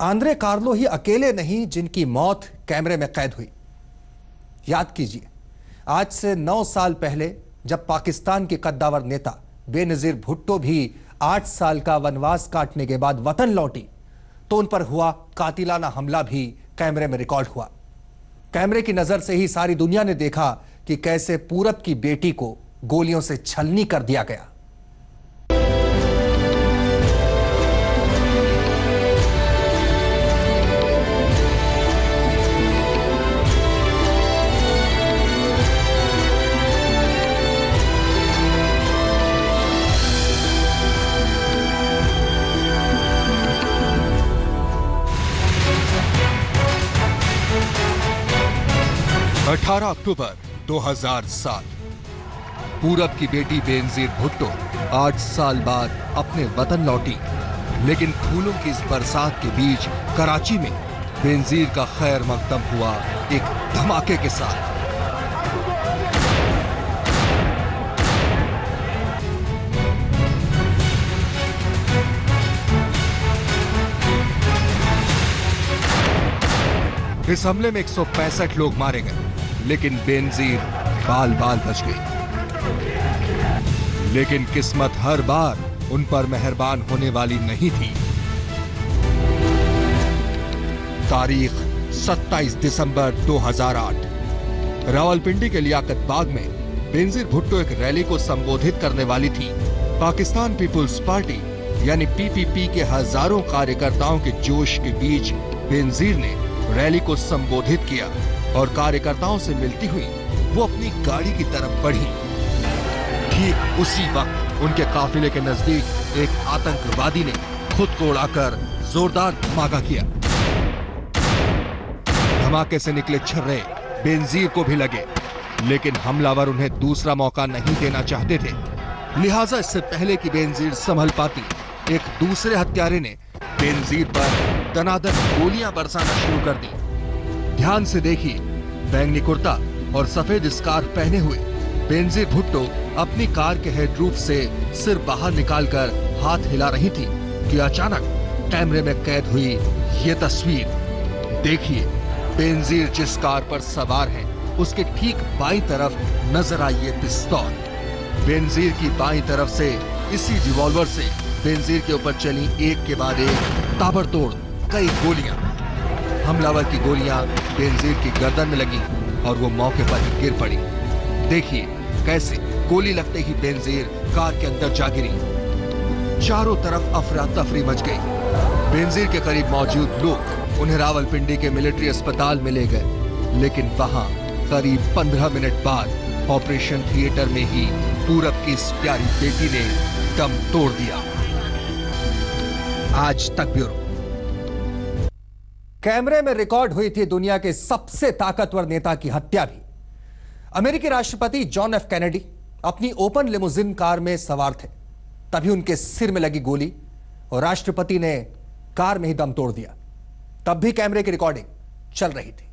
Andre Carlo ही अकेले नहीं, जिनकी मौत कैमरे में कैद हुई। याद कीजिए, आज से नौ साल पहले जब पाकिस्तान के कद्दावर नेता बेनजीर भुट्टो भी आठ साल का वनवास काटने के बाद वतन लौटी तो उन पर हुआ कातिलाना हमला भी कैमरे में रिकॉर्ड हुआ। कैमरे की नज़र से ही सारी दुनिया ने देखा कि कैसे पूरब की बेटी को गोलियों से छलनी कर दिया गया। अठारह अक्टूबर 2007 पूरब की बेटी बेनजीर भुट्टो आठ साल बाद अपने वतन लौटी, लेकिन फूलों की इस बरसात के बीच कराची में बेनजीर का खैर मकदम हुआ एक धमाके के साथ। इस हमले में 165 लोग मारे गए। लेकिन बेनजीर बाल बाल बच गई। लेकिन किस्मत हर बार उन पर मेहरबान होने वाली नहीं थी। तारीख 27 दिसंबर 2008 रावलपिंडी के लियाकत बाग में बेनजीर भुट्टो एक रैली को संबोधित करने वाली थी। पाकिस्तान पीपुल्स पार्टी यानी पीपीपी के हज़ारों कार्यकर्ताओं के जोश के बीच बेनजीर ने रैली को संबोधित किया। और कार्यकर्ताओं से मिलती हुई वो अपनी गाड़ी की तरफ़ बढ़ी। ठीक उसी वक्त उनके काफिले के नज़दीक एक आतंकवादी ने खुद को उड़ाकर जोरदार धमाका किया। धमाके से निकले छर्रे बेनजीर को भी लगे, लेकिन हमलावर उन्हें दूसरा मौका नहीं देना चाहते थे। लिहाजा इससे पहले कि बेनजीर संभल पाती, एक दूसरे हत्यारे ने बेनजीर पर दनादन गोलियाँ बरसाना शुरू कर दी। ध्यान से देखिए बैंगनी कुर्ता और सफ़ेद स्कार्फ पहने हुए बेनजीर भुट्टो अपनी कार के हेडरूफ से सिर बाहर निकालकर हाथ हिला रही थी कि अचानक कैमरे में कैद हुई ये तस्वीर। देखिए बेनजीर जिस कार पर सवार है, उसके ठीक बाई तरफ़ नज़र आई ये पिस्तौल। बेनजीर की बाई तरफ़ से इसी रिवॉल्वर से बेनजीर के ऊपर चली एक के बाद एक ताबड़तोड़ कई गोलियाँ। हमलावर की गोलियाँ बेनजीर की गर्दन में लगी और वो मौके पर ही गिर पड़ी। देखिए कैसे गोली लगते ही बेनजीर कार के अंदर जा गिरी। चारों तरफ़ अफरा तफरी मच गई। बेनजीर के करीब मौजूद लोग उन्हें रावलपिंडी के मिलिट्री अस्पताल में ले गए। लेकिन वहाँ करीब पंद्रह मिनट बाद ऑपरेशन थिएटर में ही पूरब की इस प्यारी बेटी ने दम तोड़ दिया। आज तक ब्यूरो। कैमरे में रिकॉर्ड हुई थी दुनिया के सबसे ताकतवर नेता की हत्या भी। अमेरिकी राष्ट्रपति जॉन एफ़ कैनेडी अपनी ओपन लिमोजिन कार में सवार थे। तभी उनके सिर में लगी गोली और राष्ट्रपति ने कार में ही दम तोड़ दिया। तब भी कैमरे की रिकॉर्डिंग चल रही थी।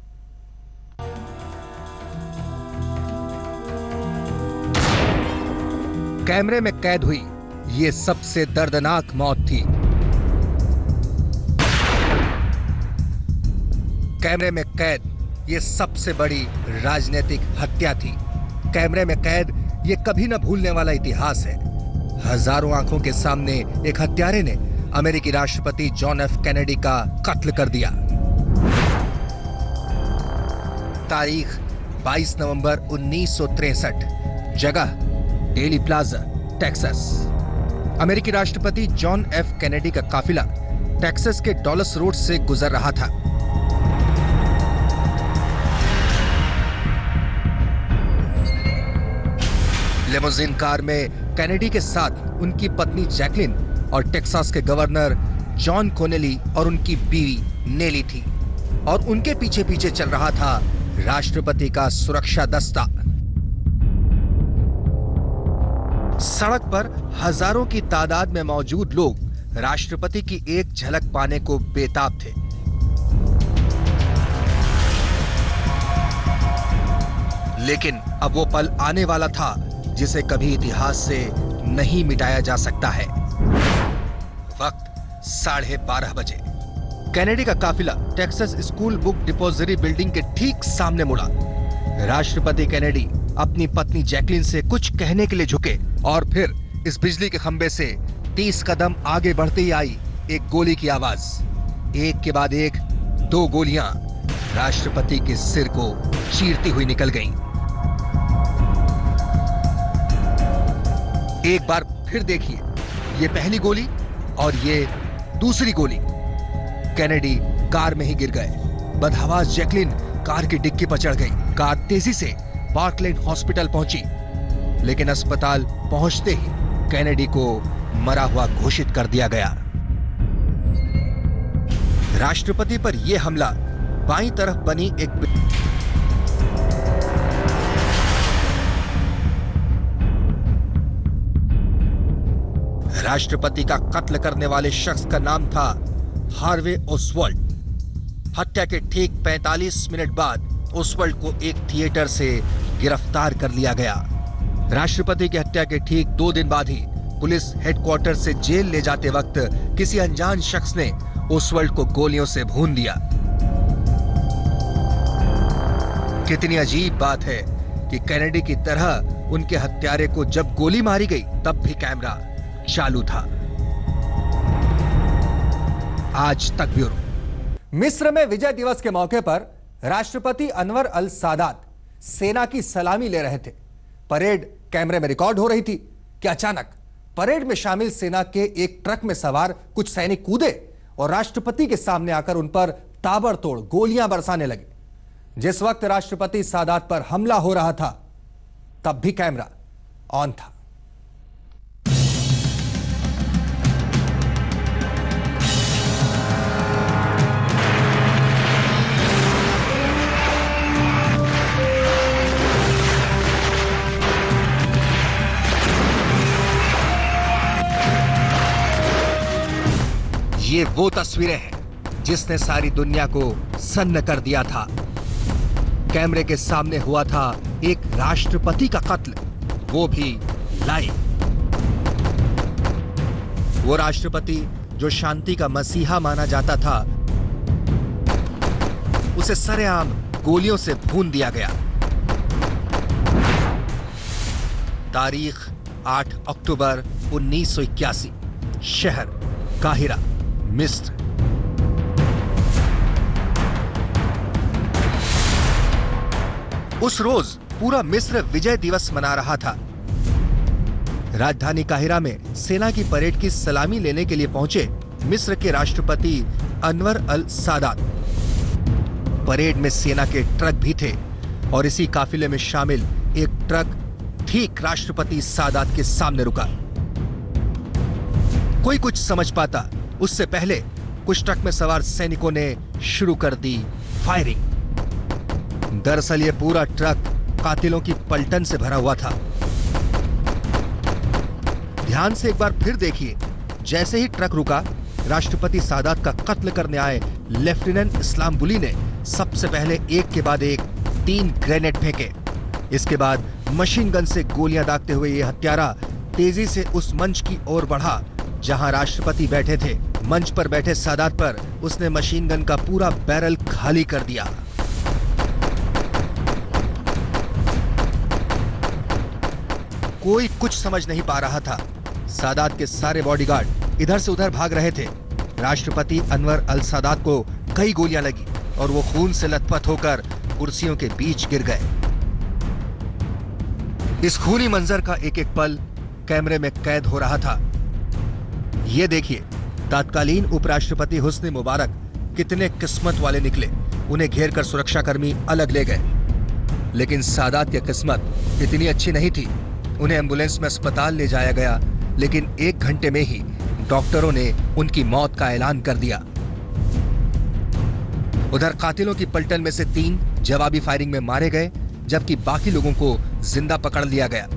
कैमरे में कैद हुई ये सबसे दर्दनाक मौत थी। कैमरे में कैद, ये सबसे बड़ी राजनीतिक हत्या थी। कैमरे में कैद, ये कभी न भूलने वाला इतिहास है। हज़ारों आँखों के सामने एक हत्यारे ने अमेरिकी राष्ट्रपति जॉन एफ़ कैनेडी का कत्ल कर दिया। तारीख 22 नवंबर उन्नीस जगह, डेली प्लाजा, टेक्सास। अमेरिकी राष्ट्रपति जॉन एफ़ कैनेडी का काफिला, टेक्सास के डॉलस रोड से गुजर रहा था। लेमोजिन कार में कैनेडी के साथ उनकी पत्नी जैकलिन और टेक्सास के गवर्नर जॉन कोनेली और उनकी बीवी नेली थी और उनके पीछे पीछे चल रहा था राष्ट्रपति का सुरक्षा दस्ता। सड़क पर हज़ारों की तादाद में मौजूद लोग राष्ट्रपति की एक झलक पाने को बेताब थे। लेकिन अब वो पल आने वाला था। जिसे कभी इतिहास से नहीं मिटाया जा सकता है। वक्त साढ़े बारह बजे। कैनेडी का काफिला Texas school book depository building के ठीक सामने मुड़ा। राष्ट्रपति कैनेडी अपनी पत्नी जैकलिन से कुछ कहने के लिए झुके और फिर इस बिजली के खंबे से तीस कदम आगे बढ़ते ही आई एक गोली की आवाज़। एक के बाद एक, दो गोलियाँ। राष्ट्रपति के सिर को चीरती हुई निकल गईं। एक बार फिर देखिए। ये पहली गोली और ये दूसरी गोली। कैनेडी कार में ही गिर गए। बदहवास जैकलिन कार की डिक्की पर चढ़ गई। कार तेज़ी से पार्कलैंड हॉस्पिटल पहुँची। लेकिन अस्पताल पहुँचते ही कैनेडी को मरा हुआ घोषित कर दिया गया। राष्ट्रपति पर यह हमला बाई तरफ़ बनी एक राष्ट्रपति का कत्ल करने वाले शख्स का नाम था हार्वे ओसवर्ल्ड हत्या के ठीक 45 मिनट बाद ओसवर्ल्ड को एक थिएटर से गिरफ़्तार कर लिया गया। राष्ट्रपति की हत्या के ठीक दो दिन बाद ही पुलिस हेडक्वार्टर से जेल ले जाते वक्त किसी अनजान शख्स ने ओसवर्ल्ड को गोलियों से भून दिया कितनी अजीब बात है कि कैनेडी की तरह उनके हत्यारे को जब गोली मारी गई, तब भी कैमरा चालू था। आज तक ब्यूरो। मिस्र में विजय दिवस के मौके पर राष्ट्रपति अनवर अल सादात सेना की सलामी ले रहे थे। परेड कैमरे में रिकॉर्ड हो रही थी कि अचानक परेड में शामिल सेना के एक ट्रक में सवार कुछ सैनिक कूदे और राष्ट्रपति के सामने आकर उन पर ताबड़तोड़ गोलियाँ बरसाने लगे। जिस वक्त राष्ट्रपति सादात पर हमला हो रहा था, तब भी कैमरा ऑन था। वो तस्वीरें हैं, जिसने सारी दुनिया को सन्न कर दिया था। कैमरे के सामने हुआ था एक राष्ट्रपति का कत्ल, वो भी लाइव वो राष्ट्रपति जो शांति का मसीहा माना जाता था, उसे सरेआम गोलियों से भून दिया गया। तारीख 8 अक्टूबर 1981 शहर, काहिरा। मिस्र उस रोज पूरा मिस्र विजय दिवस मना रहा था। राजधानी काहिरा में सेना की परेड की सलामी लेने के लिए पहुँचे मिस्र के राष्ट्रपति अनवर अल सादात। परेड में सेना के ट्रक भी थे और इसी काफिले में शामिल एक ट्रक ठीक राष्ट्रपति सादात के सामने रुका। कोई कुछ समझ पाता उससे पहले कुछ ट्रक में सवार सैनिकों ने शुरू कर दी फायरिंग। दरअसल यह पूरा ट्रक कातिलों की पलटन से भरा हुआ था। ध्यान से एक बार फिर देखिए, जैसे ही ट्रक रुका, राष्ट्रपति सादात का कत्ल करने आए लेफ्टिनेंट इस्लाम बुली ने सबसे पहले एक के बाद एक तीन ग्रेनेड फेंके। इसके बाद मशीन गन से गोलियाँ दागते हुए यह हत्यारा तेज़ी से उस मंच की ओर बढ़ा, जहाँ राष्ट्रपति बैठे थे। मंच पर बैठे सादात पर उसने मशीन गन का पूरा बैरल खाली कर दिया। कोई कुछ समझ नहीं पा रहा था। सादात के सारे बॉडीगार्ड इधर से उधर भाग रहे थे। राष्ट्रपति अनवर अल सादात को कई गोलियाँ लगी और वो खून से लथपथ होकर कुर्सियों के बीच गिर गए। इस खूनी मंजर का एक एक पल कैमरे में कैद हो रहा था। ये देखिए तत्कालीन उपराष्ट्रपति हुस्न मुबारक कितने किस्मत वाले निकले, उन्हें घेर कर सुरक्षाकर्मी अलग ले गए। लेकिन सादात की किस्मत इतनी अच्छी नहीं थी, उन्हें एंबुलेंस में अस्पताल ले जाया गया, लेकिन एक घंटे में ही डॉक्टरों ने उनकी मौत का ऐलान कर दिया। उधर कातिलों की पलटन में से तीन जवाबी फायरिंग में मारे गए, जबकि बाकी लोगों को ज़िंदा पकड़ लिया गया।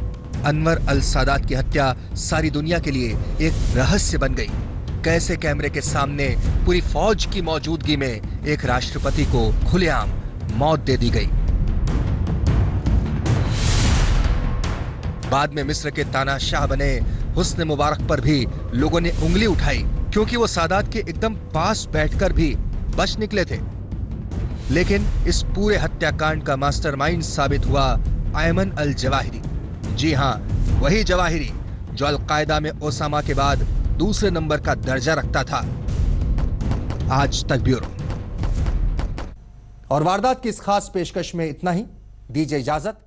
अनवर अल सादात की हत्या सारी दुनिया के लिए एक रहस्य बन गई। कैसे कैमरे के सामने पूरी फौज की मौजूदगी में एक राष्ट्रपति को खुलेआम मौत दे दी गई। बाद में मिस्र के तानाशाह बने, हुस्न मुबारक पर भी लोगों ने उंगली उठाई, क्योंकि वो सादात के एकदम पास बैठकर भी बच निकले थे। लेकिन इस पूरे हत्याकांड का मास्टरमाइंड साबित हुआ आयमन अल जवाहिरी जी हाँ, वही जवाहिरी, जो अलकायदा में ओसामा के बाद दूसरे नंबर का दर्जा रखता था। आज तक ब्यूरो। और वारदात की इस खास पेशकश में इतना ही। दीजिए इजाज़त।